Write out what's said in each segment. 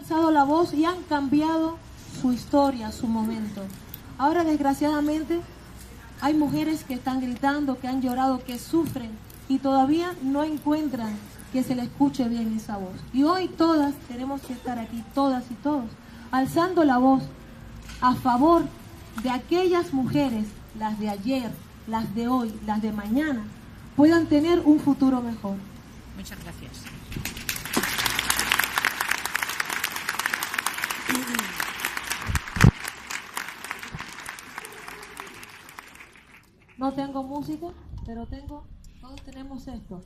alzado la voz y han cambiado su historia, su momento. Ahora, desgraciadamente, hay mujeres que están gritando, que han llorado, que sufren y todavía no encuentran que se le escuche bien esa voz. Y hoy todas tenemos que estar aquí, todas y todos, alzando la voz a favor de aquellas mujeres, las de ayer, las de hoy, las de mañana, puedan tener un futuro mejor. Muchas gracias. No tengo música, pero tengo, todos tenemos esto.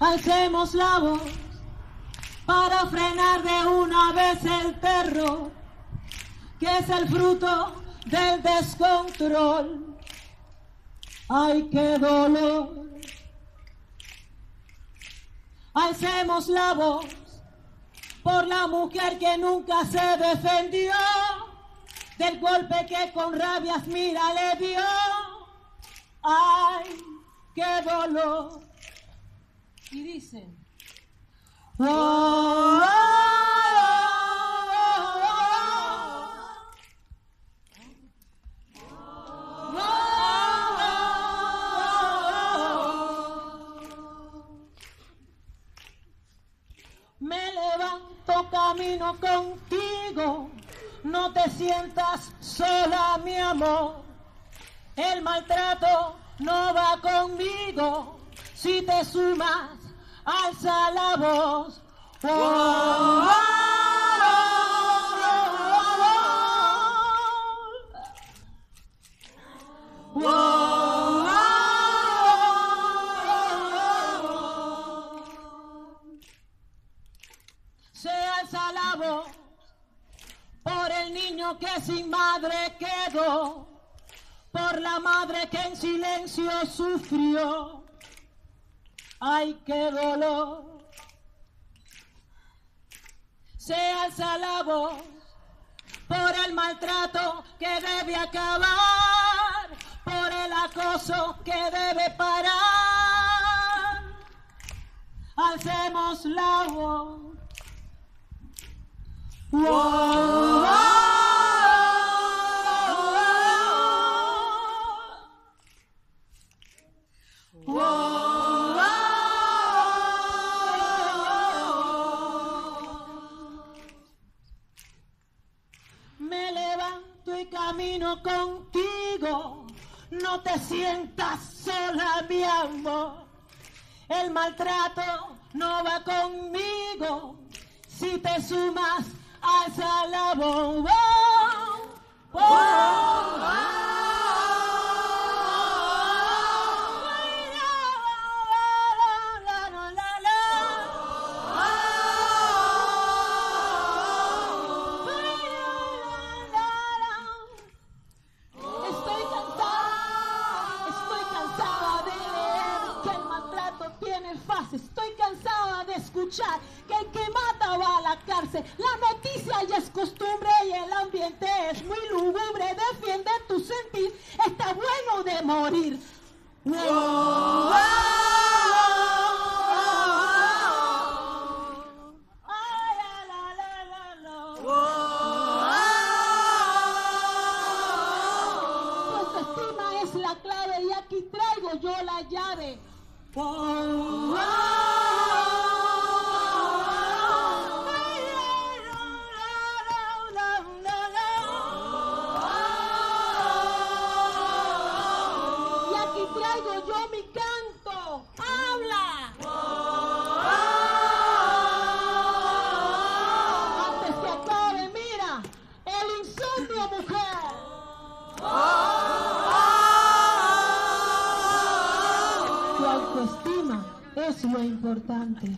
Alcemos la voz para frenar de una vez el terror, que es el fruto del descontrol. Ay, qué dolor. Alcemos la voz por la mujer que nunca se defendió del golpe que con rabias mira le dio. Ay, qué dolor. Y dicen, "Oh, Me levanto camino contigo, no te sientas sola, mi amor. El maltrato no va conmigo, si te sumas, alza la voz. Oh, alza por el niño que sin madre quedó, por la madre que en silencio sufrió. Ay, qué dolor. Se alza la voz por el maltrato que debe acabar, por el acoso que debe parar. Alcemos la voz. Me levanto y camino contigo, no te sientas sola, mi amor. El maltrato no va conmigo, si te sumas, alza la oh, Estoy cansada, de escuchar que el que mata va a la cárcel. Es muy lúgubre. Defiende tu sentir, está bueno de morir. Ay, la, la, la, la, la. Tu estima es la clave y aquí traigo yo la llave. Traigo yo mi canto. ¡Habla! Antes que acabe, mira, el insomnio, mujer. Tu autoestima es lo importante.